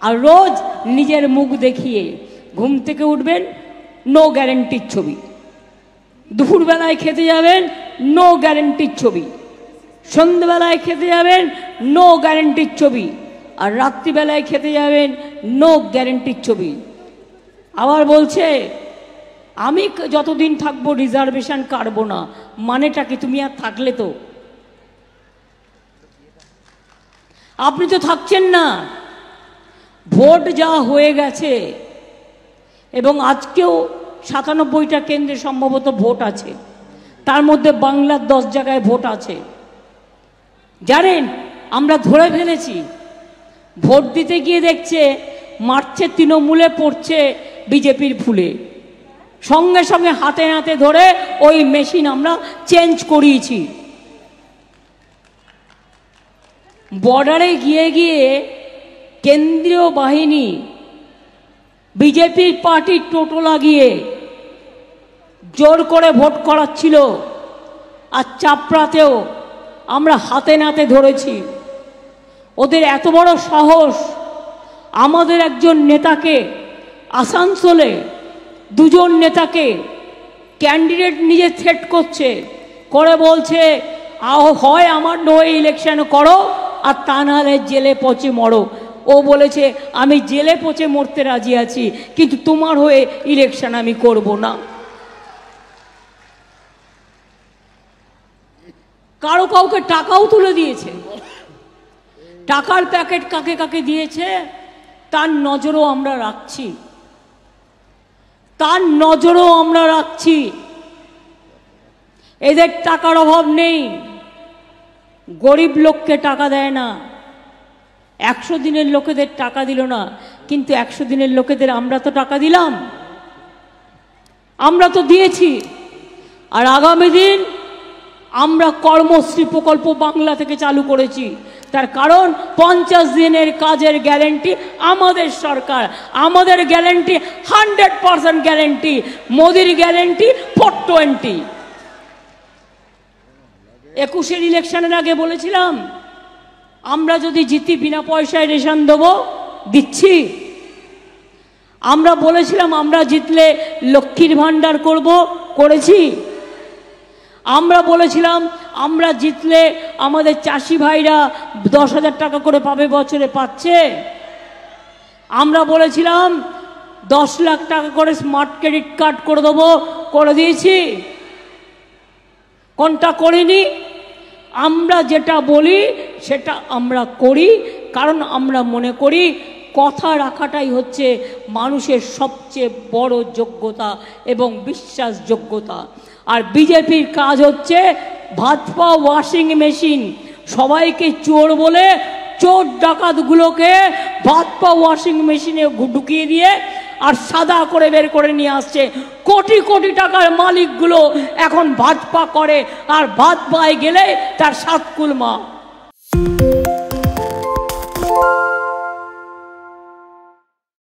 আর রোজ নিজের মুখ দেখিয়ে ঘুম থেকে উঠবেন নো গ্যারেন্টির ছবি। দুপুরবেলায় খেতে যাবেন নো গ্যারেন্টির ছবি। সন্ধ্যেবেলায় খেতে যাবেন নো গ্যারেন্টির ছবি। আর রাত্রিবেলায় খেতে যাবেন নো গ্যারেন্টির ছবি। আবার বলছে, আমি যতদিন থাকব রিজার্ভেশন কাটবো না, মানেটা কি তুমি আর থাকলে তো? আপনি তো থাকছেন না। ভোট যা হয়ে গেছে, এবং আজকেও সাতানব্বইটা কেন্দ্রে সম্ভবত ভোট আছে, তার মধ্যে বাংলার দশ জায়গায় ভোট আছে। জানেন, আমরা ধরে ফেলেছি, ভোট দিতে গিয়ে দেখছে, মারছে, তৃণমূলে পড়ছে বিজেপির ফুলে। সঙ্গে সঙ্গে হাতে হাতে ধরে ওই মেশিন আমরা চেঞ্জ করিয়েছি। বর্ডারে গিয়ে গিয়ে কেন্দ্রীয় বাহিনী, বিজেপির পার্টির টোটো লাগিয়ে জোর করে ভোট করাচ্ছিল আর চাপড়াতেও আমরা হাতে নাতে ধরেছি। ওদের এত বড় সাহস, আমাদের একজন নেতাকে, আসানসোলে দুজন নেতাকে ক্যান্ডিডেট নিজে থ্রেট করছে, করে বলছে, আহ, হয় আমার নয় ইলেকশন করো আর তা নাহলে জেলে পচে মরো। ও বলেছে, আমি জেলে পচে মরতে রাজি আছি, কিন্তু তোমার হয়ে ইলেকশন আমি করব না। কারও কাউকে টাকাও তুলে দিয়েছে। টাকার প্যাকেট কাকে কাকে দিয়েছে, তার নজরও আমরা রাখছি। তার নজরও আমরা রাখছি। এদের টাকার অভাব নেই। গরিব লোককে টাকা দেয় না। একশো দিনের লোকেদের টাকা দিল না, কিন্তু একশো দিনের লোকেদের আমরা তো টাকা দিলাম। আমরা তো দিয়েছি। আর আগামী দিন আমরা কর্মশ্রী প্রকল্প বাংলা থেকে চালু করেছি। তার কারণ পঞ্চাশ দিনের কাজের গ্যারেন্টি আমাদের সরকার। আমাদের গ্যারেন্টি, হান্ড্রেড পারসেন্ট গ্যারেন্টি। মোদির গ্যারেন্টি, ফোর টোয়েন্টি। একুশের ইলেকশনের আগে বলেছিলাম আমরা যদি জিতি বিনা পয়সায় রেশন দেবো, দিচ্ছি। আমরা বলেছিলাম, আমরা জিতলে লক্ষ্মীর ভাণ্ডার করব, করেছি। আমরা বলেছিলাম, আমরা জিতলে আমাদের চাষি ভাইরা দশ হাজার টাকা করে পাবে, বছরে পাচ্ছে। আমরা বলেছিলাম, দশ লাখ টাকা করে স্মার্ট ক্রেডিট কার্ড করে দেবো, করে দিয়েছি। কোনটা করিনি? আমরা যেটা বলি, সেটা আমরা করি। কারণ আমরা মনে করি, কথা রাখাটাই হচ্ছে মানুষের সবচেয়ে বড় যোগ্যতা এবং বিশ্বাসযোগ্যতা। আর বিজেপির কাজ হচ্ছে ভাজপা ওয়াশিং মেশিন। সবাইকে চোর বলে চোর ডাকাতগুলোকে ভাজপা ওয়াশিং মেশিনে ঢুকিয়ে দিয়ে আর সাদা করে বের করে নিয়ে আসছে। কোটি কোটি টাকার মালিকগুলো এখন ভাজপা করে, আর ভাত পায় গেলে তার সাতকুল মা